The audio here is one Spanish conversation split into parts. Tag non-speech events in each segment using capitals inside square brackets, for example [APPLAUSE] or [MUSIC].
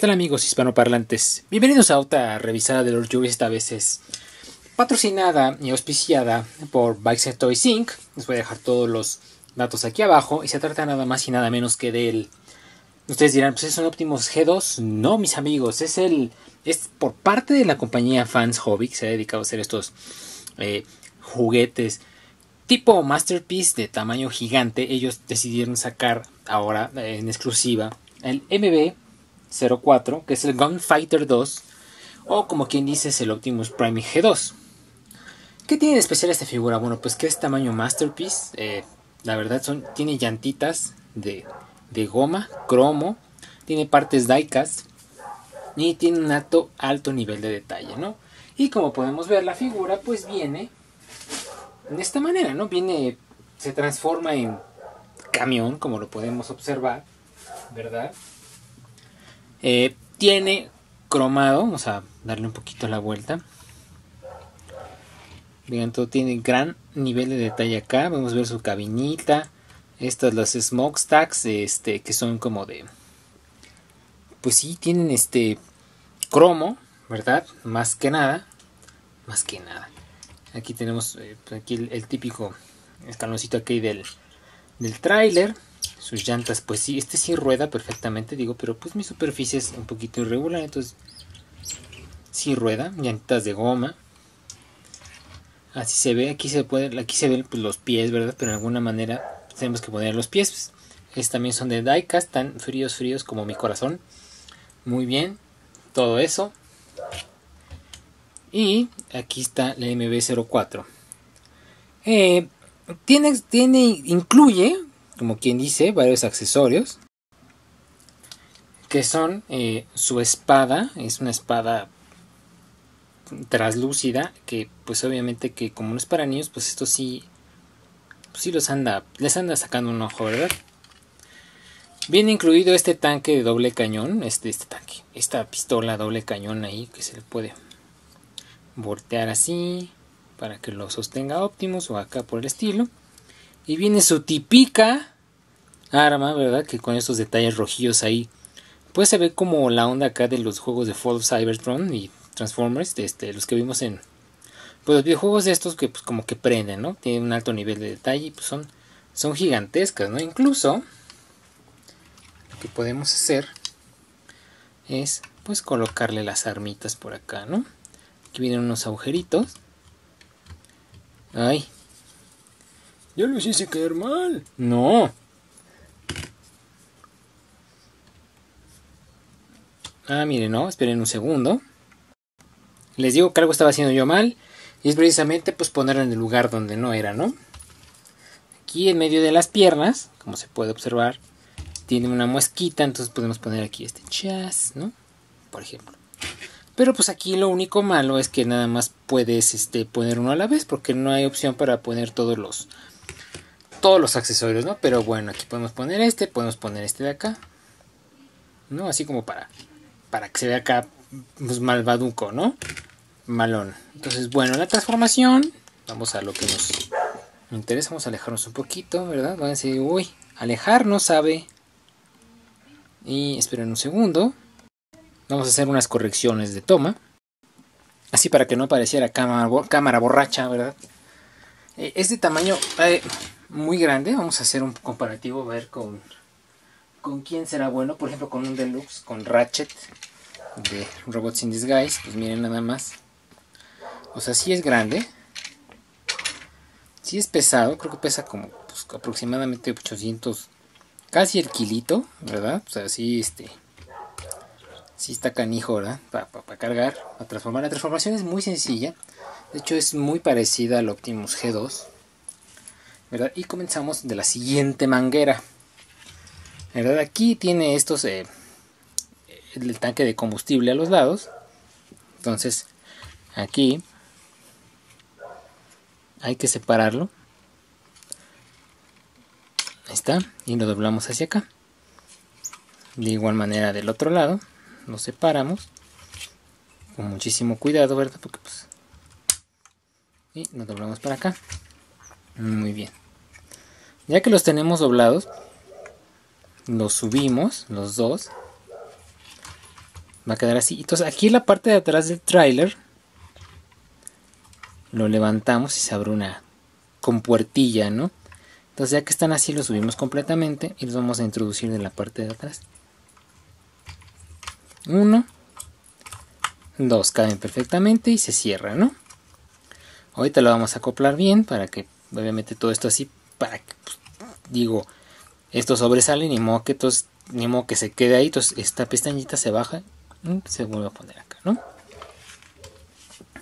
tal amigos hispanoparlantes? Bienvenidos a otra revisada de los Juries, esta vez es patrocinada y auspiciada por Bikes Toys Inc. Les voy a dejar todos los datos aquí abajo y se trata nada más y nada menos que del... Ustedes dirán, pues es un Optimus G2. No, mis amigos, es el... Es por parte de la compañía Fans Hobby que se ha dedicado a hacer estos eh, juguetes tipo Masterpiece de tamaño gigante. Ellos decidieron sacar ahora eh, en exclusiva el MB 04, que es el Gunfighter 2, o como quien dice es el Optimus Prime G2. ¿Qué tiene de especial esta figura? Bueno, pues que es tamaño Masterpiece, eh, la verdad son, tiene llantitas de, de goma, cromo, tiene partes diecast y tiene un alto, alto nivel de detalle, ¿no? Y como podemos ver, la figura pues viene de esta manera, ¿no? Viene, se transforma en camión, como lo podemos observar, ¿verdad? Eh, tiene cromado, vamos a darle un poquito la vuelta. Vean, todo tiene gran nivel de detalle acá. Vamos a ver su cabinita. Estas las smokestacks, este, que son como de, pues sí, tienen este cromo, ¿verdad? Más que nada, más que nada. Aquí tenemos eh, aquí el, típico escaloncito aquí del, del sus llantas pues sí este sí rueda perfectamente digo pero pues mi superficie es un poquito irregular entonces sí rueda llantas de goma. Así se ve aquí se puede aquí se ven pues, los pies verdad pero de alguna manera tenemos que poner los pies estos también son de diecast tan fríos fríos como mi corazón. Muy bien todo eso. Y aquí está la MB04 eh, tiene, tiene incluye como quien dice, varios accesorios. Que son eh, su espada, es una espada traslúcida, que pues obviamente que como no es para niños, pues esto sí, pues sí los anda, les anda sacando un ojo, ¿verdad? Viene incluido este tanque de doble cañón, este, este tanque, esta pistola doble cañón ahí que se le puede voltear así para que lo sostenga Optimus o acá por el estilo. Y viene su típica arma, ¿verdad? Que con estos detalles rojillos ahí. Pues se ve como la onda acá de los juegos de Fall Cybertron y Transformers, este, los que vimos en pues los videojuegos de estos que pues como que prenden, ¿no? Tienen un alto nivel de detalle y pues son, son gigantescas, ¿no? Incluso lo que podemos hacer es pues colocarle las armitas por acá, ¿no? Aquí vienen unos agujeritos. Ay, yo los hice caer mal. No. Ah, miren, no, esperen un segundo. Les digo que algo estaba haciendo yo mal. Y es precisamente pues ponerlo en el lugar donde no era, ¿no? Aquí en medio de las piernas, como se puede observar, tiene una muesquita. Entonces podemos poner aquí este chas, ¿no? Por ejemplo. Pero pues aquí lo único malo es que nada más puedes este, poner uno a la vez. Porque no hay opción para poner todos los todos los accesorios, ¿no? Pero bueno, aquí podemos poner este, podemos poner este de acá, ¿no? Así como para, para que se vea acá, pues malvaduco, ¿no? Malón. Entonces, bueno, la transformación, vamos a lo que nos interesa, vamos a alejarnos un poquito, ¿verdad? Van a decir, uy, alejarnos, sabe. Y esperen un segundo. Vamos a hacer unas correcciones de toma. Así para que no pareciera cámara, cámara borracha, ¿verdad? Eh, es de tamaño... Eh, muy grande. Vamos a hacer un comparativo, a ver con, con quién será bueno. Por ejemplo, con un Deluxe, con Ratchet de Robots in Disguise. Pues miren nada más. O sea, sí es grande. Sí es pesado. Creo que pesa como pues, aproximadamente 800. Casi el kilito, ¿verdad? O sea, sí, este. Sí está canijo, ¿verdad? Para cargar, para transformar. La transformación es muy sencilla. De hecho, es muy parecida al Optimus G2. Y comenzamos de la siguiente manguera. ¿verdad? Aquí tiene estos, eh, el tanque de combustible a los lados. Entonces, aquí hay que separarlo. Ahí está. Y lo doblamos hacia acá. De igual manera del otro lado. Lo separamos. Con muchísimo cuidado, ¿verdad? Porque pues... Y lo doblamos para acá. Muy bien. Ya que los tenemos doblados, los subimos, los dos. Va a quedar así. Entonces aquí en la parte de atrás del tráiler lo levantamos y se abre una compuertilla, ¿no? Entonces ya que están así lo subimos completamente y los vamos a introducir de la parte de atrás. Uno, dos, caben perfectamente y se cierra, ¿no? Ahorita lo vamos a acoplar bien para que obviamente todo esto así, para que, pues, digo, esto sobresale, ni modo que, ni modo que se quede ahí, entonces esta pestañita se baja y se vuelve a poner acá, ¿no?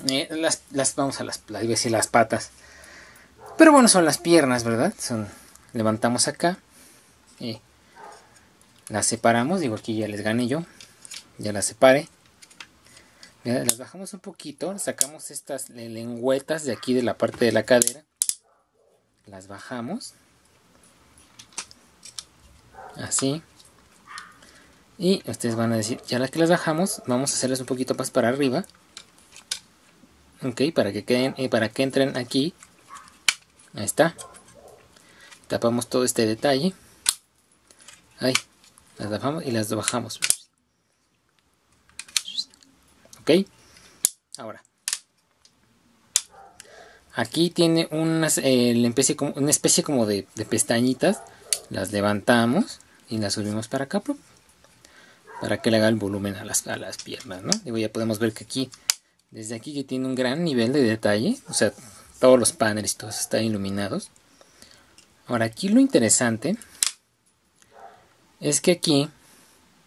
Eh, las, las, vamos a las, decir las patas. Pero bueno, son las piernas, ¿verdad? Son, levantamos acá y las separamos. Digo, aquí ya les gané yo. Ya las separé. Las bajamos un poquito. Sacamos estas lengüetas de aquí de la parte de la cadera. Las bajamos. Así. Y ustedes van a decir, ya las que las bajamos, vamos a hacerlas un poquito más para arriba. Ok para que queden y para que entren aquí. Ahí está. Tapamos todo este detalle. Ahí. Las tapamos y las bajamos. Ok. Ahora aquí tiene unas, eh, especie como, una especie como de, pestañitas las levantamos y las subimos para acá para que le haga el volumen a las, a las piernas ¿no? Digo, ya podemos ver que aquí desde aquí que tiene un gran nivel de detalle, o sea, todos los paneles todos están iluminados. Ahora aquí lo interesante es que aquí,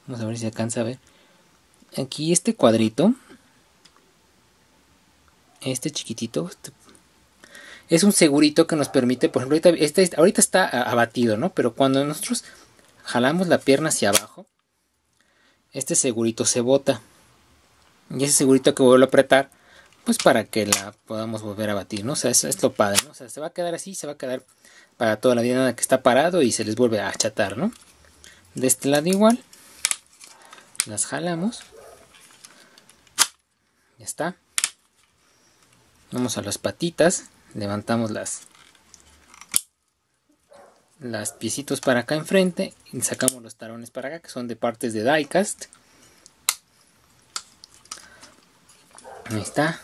vamos a ver si alcanza a ver, aquí este cuadrito, este chiquitito, este, es un segurito que nos permite, por ejemplo, ahorita, este, ahorita está abatido, ¿no? Pero cuando nosotros jalamos la pierna hacia abajo, este segurito se bota. Y ese segurito que vuelvo a apretar pues para que la podamos volver a batir no o sea eso es lo padre no o sea se va a quedar así se va a quedar para toda la vida nada que está parado y se les vuelve a achatar no de este lado igual las jalamos. Ya está. Vamos a las patitas levantamos las las piecitos para acá enfrente y sacamos los tarones para acá que son de partes de diecast Ahí está.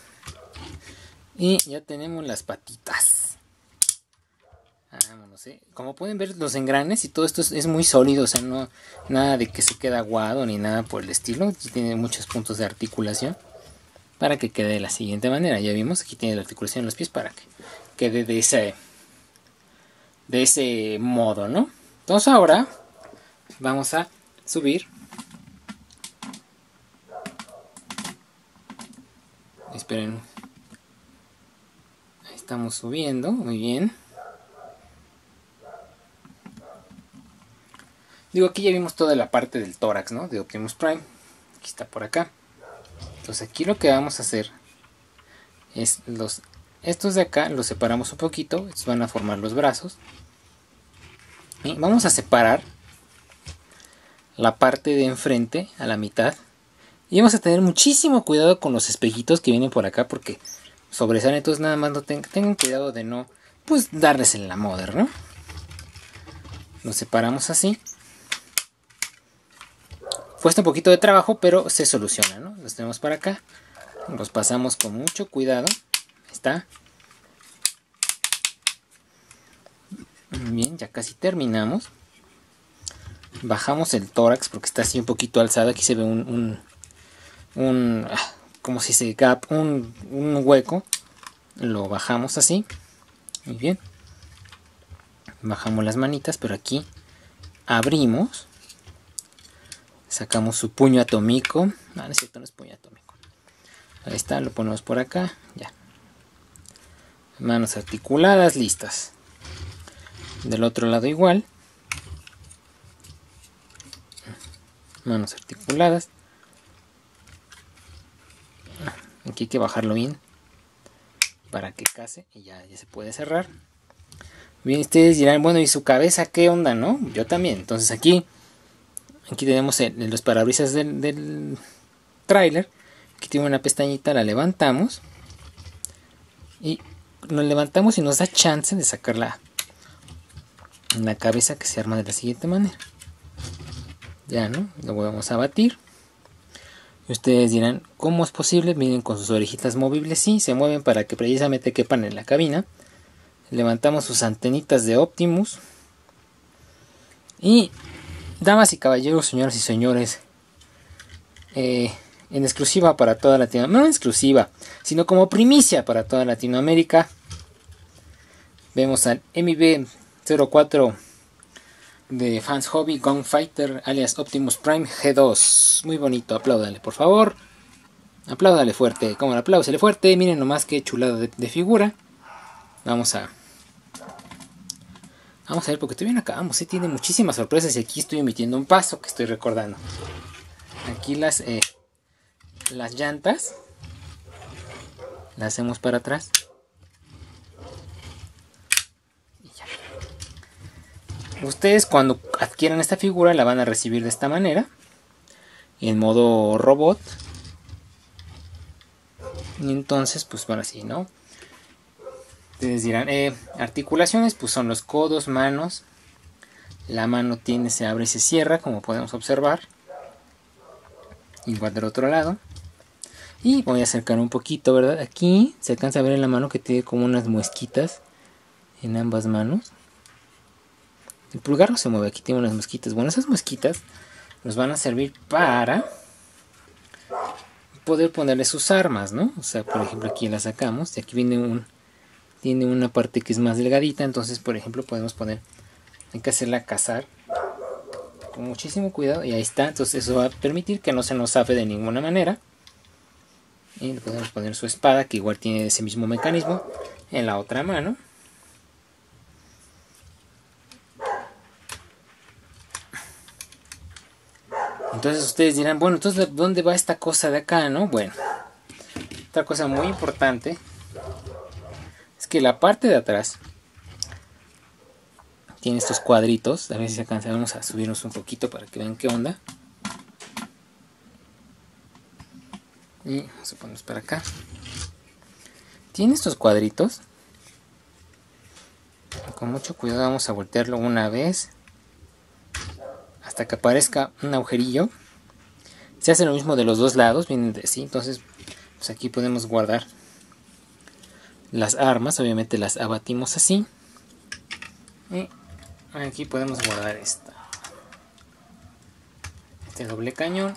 Y ya tenemos las patitas. ¿eh? Como pueden ver los engranes y todo esto es, muy sólido, o sea, no nada de que se quede aguado ni nada por el estilo. Tiene muchos puntos de articulación para que quede de la siguiente manera. Ya vimos, aquí tiene la articulación en los pies para que quede de ese de ese modo, ¿no? Entonces ahora vamos a subir esperen. Estamos subiendo, muy bien. Digo, aquí ya vimos toda la parte del tórax, ¿no? De Optimus Prime. Aquí está por acá. Entonces aquí lo que vamos a hacer es los... Estos de acá los separamos un poquito. Estos van a formar los brazos. Y vamos a separar la parte de enfrente a la mitad y vamos a tener muchísimo cuidado con los espejitos que vienen por acá porque sobresalen. Entonces nada más no tengan cuidado de no pues darles en la moda, ¿no? Los separamos así. Cuesta un poquito de trabajo, pero se soluciona, ¿no? Los tenemos para acá. Los pasamos con mucho cuidado. Está. Bien, ya casi terminamos. Bajamos el tórax porque está así un poquito alzado. Aquí se ve un un, como si se gap, un, un hueco, lo bajamos así, muy bien, bajamos las manitas, pero aquí abrimos, sacamos su puño atómico, no, no es cierto, no es puño atómico, ahí está, lo ponemos por acá, ya, manos articuladas, listas, del otro lado igual, manos articuladas, Aquí hay que bajarlo bien para que case y ya, ya se puede cerrar. Bien, ustedes dirán, bueno, ¿y su cabeza qué onda, no? Yo también. Entonces aquí, aquí tenemos los parabrisas del, del tráiler. Aquí tiene una pestañita, la levantamos. Y nos levantamos y nos da chance de sacar la, la cabeza que se arma de la siguiente manera. Ya, ¿no? Lo vamos a batir. Y ustedes dirán, ¿cómo es posible? Miren con sus orejitas movibles, sí, se mueven para que precisamente quepan en la cabina. Levantamos sus antenitas de Optimus. Y, damas y caballeros, señoras y señores, eh, en exclusiva para toda Latinoamérica, no en exclusiva, sino como primicia para toda Latinoamérica, vemos al MB04 de Fans Hobby Gunfighter alias Optimus Prime G2. Muy bonito, apláudale por favor. Apláudale fuerte, como el apláudale fuerte. Miren nomás que chulado de, figura. Vamos a. Vamos a ver, porque todavía no acabamos. ¿eh? Tiene muchísimas sorpresas y aquí estoy emitiendo un paso que estoy recordando. Aquí las, eh, las llantas. Las hacemos para atrás. Ustedes cuando adquieran esta figura la van a recibir de esta manera. En modo robot. Y entonces, pues bueno, así, ¿no? Ustedes dirán, eh, articulaciones, pues son los codos, manos. La mano tiene, se abre y se cierra, como podemos observar. Igual del otro lado. Y voy a acercar un poquito, ¿verdad? Aquí se alcanza a ver en la mano que tiene como unas muesquitas en ambas manos. El pulgar no se mueve, aquí tiene unas mosquitas. Bueno, esas mosquitas nos van a servir para poder ponerle sus armas, ¿no? O sea, por ejemplo, aquí la sacamos y aquí viene un tiene una parte que es más delgadita, entonces, por ejemplo, podemos poner hay que hacerla cazar con muchísimo cuidado y ahí está, entonces eso va a permitir que no se nos zafe de ninguna manera. Y le podemos poner su espada, que igual tiene ese mismo mecanismo, en la otra mano. Entonces ustedes dirán, bueno, entonces ¿dónde va esta cosa de acá, no? Bueno, otra cosa muy importante que la parte de atrás tiene estos cuadritos. A ver si alcanzamos a subirnos un poquito para que vean qué onda. Y vamos a ponernos para acá. Tiene estos cuadritos. Con mucho cuidado vamos a voltearlo una vez hasta que aparezca un agujerillo. Se hace lo mismo de los dos lados, vienen de así, entonces pues aquí podemos guardar las armas, obviamente las abatimos así. Y aquí podemos guardar esta. Este doble cañón.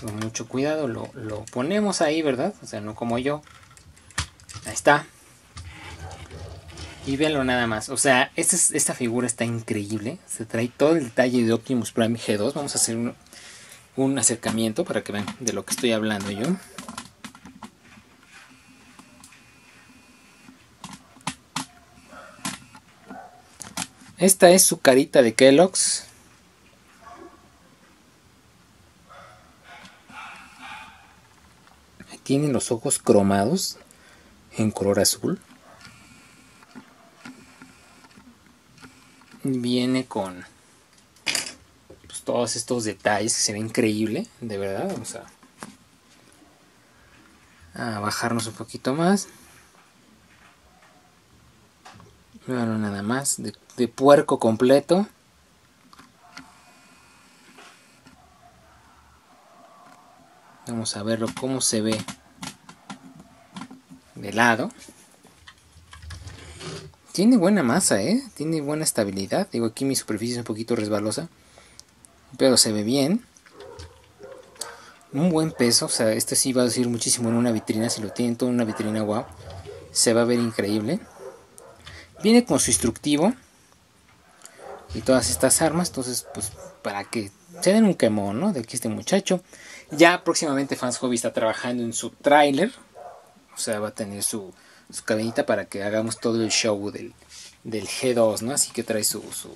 Con mucho cuidado lo, lo ponemos ahí, ¿verdad? O sea, no como yo. Ahí está. Y véanlo nada más. O sea, esta, esta figura está increíble. Se trae todo el detalle de Optimus Prime G2. Vamos a hacer un, acercamiento para que vean de lo que estoy hablando yo. Esta es su carita de Kellogg's. Tiene los ojos cromados en color azul. viene con pues, todos estos detalles que se ve increíble, de verdad. Vamos a, a bajarnos un poquito más. Bueno, nada más, de, puerco completo. Vamos a verlo cómo se ve de lado. Tiene buena masa, ¿eh? Tiene buena estabilidad. Digo, aquí mi superficie es un poquito resbalosa. Pero se ve bien. Un buen peso. O sea, este sí va a decir muchísimo en una vitrina. Si lo tienen todo en una vitrina, wow. Se va a ver increíble. Viene con su instructivo. Y todas estas armas. Entonces, pues, para que se den un quemón, ¿no? De aquí este muchacho. Ya próximamente Fans Hobby está trabajando en su tráiler. O sea, va a tener su su cabinita para que hagamos todo el show del, del G2, ¿no? Así que trae su, su,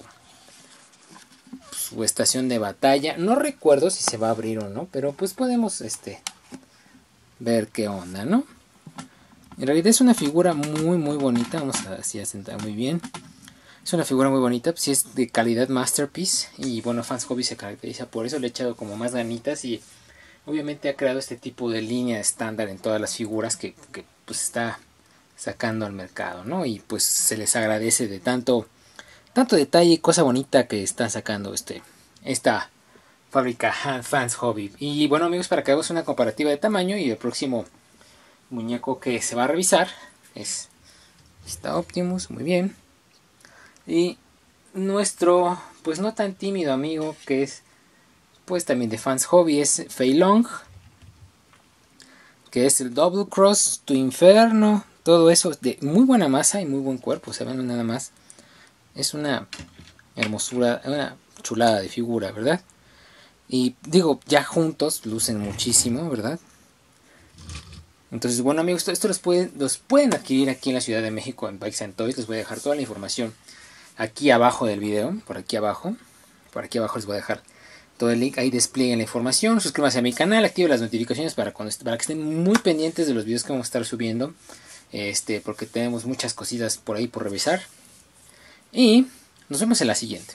su, estación de batalla. No recuerdo si se va a abrir o no, pero pues podemos este, ver qué onda, ¿no? En realidad es una figura muy muy bonita, vamos a así a sentar muy bien. Es una figura muy bonita, pues es de calidad masterpiece y bueno, Fans Hobby se caracteriza por eso, le he echado como más ganitas y obviamente ha creado este tipo de línea estándar en todas las figuras que, pues está sacando al mercado, ¿no? Y pues se les agradece de tanto, tanto detalle y cosa bonita que están sacando este, esta fábrica [LAUGHS] Fans Hobby. Y bueno amigos, para que hagamos una comparativa de tamaño y el próximo muñeco que se va a revisar es esta Optimus, muy bien. Y nuestro, pues no tan tímido amigo que es pues también de Fans Hobby es Fei Long que es el Double Cross, Tu Inferno, todo eso de muy buena masa y muy buen cuerpo, se ven nada más. Es una hermosura, una chulada de figura, ¿verdad? Y digo, ya juntos lucen muchísimo, ¿verdad? Entonces, bueno amigos, esto los pueden, los pueden adquirir aquí en la Ciudad de México en Bikes and Toys. Les voy a dejar toda la información aquí abajo del video, por aquí abajo. Por aquí abajo les voy a dejar todo el link, ahí desplieguen la información, suscríbanse a mi canal, activen las notificaciones para, cuando, para que estén muy pendientes de los videos que vamos a estar subiendo, este, porque tenemos muchas cositas por ahí por revisar. Y nos vemos en la siguiente.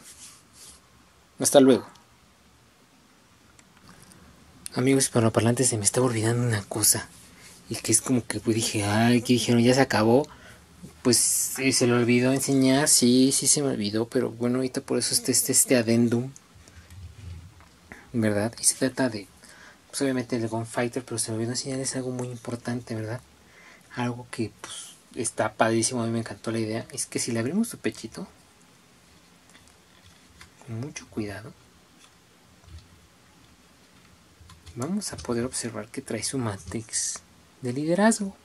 Hasta luego. Amigos parlantes se me estaba olvidando una cosa. Y que es como que pues, dije, ay, que dijeron, ya se acabó. Pues se le olvidó enseñar, sí, sí se me olvidó, pero bueno, ahorita por eso este, este, este adendum ¿verdad? Y se trata de, pues obviamente de Gunfighter, pero se me olvidó enseñarles algo muy importante, ¿verdad? Algo que pues está padrísimo, a mí me encantó la idea, es que si le abrimos su pechito, con mucho cuidado, vamos a poder observar que trae su matrix de liderazgo.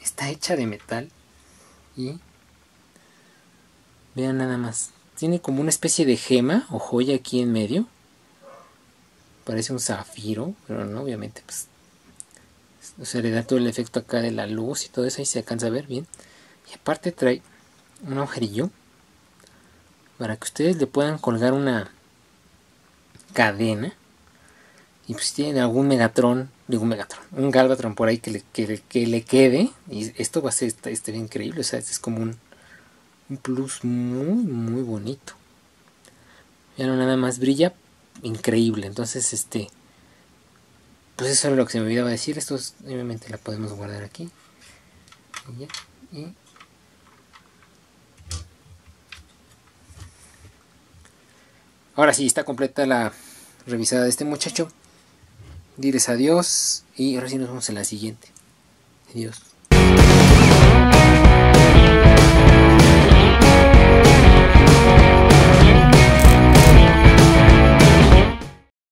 Está hecha de metal y vean nada más tiene como una especie de gema o joya aquí en medio. Parece un zafiro, pero no, obviamente, pues. se le da todo el efecto acá de la luz y todo eso, ahí se alcanza a ver bien. Y aparte trae un agujerillo para que ustedes le puedan colgar una cadena. Y pues si tienen algún Megatron, digo Megatron, un Galvatron por ahí que le, que, le quede. Y esto va a ser este, increíble, o sea, es como un un plus muy muy bonito ya no nada más brilla increíble entonces este pues eso es lo que se me olvidaba decir esto obviamente la podemos guardar aquí y, ahora sí está completa la revisada de este muchacho diles adiós y ahora sí nos vemos en la siguiente. Adiós